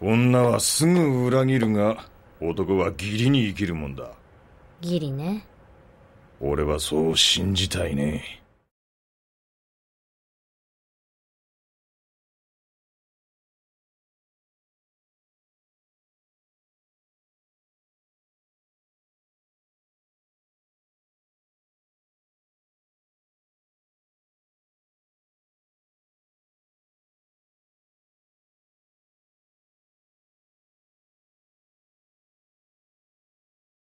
女はすぐ裏切るが男は義理に生きるもんだ。義理ね。俺はそう信じたいね。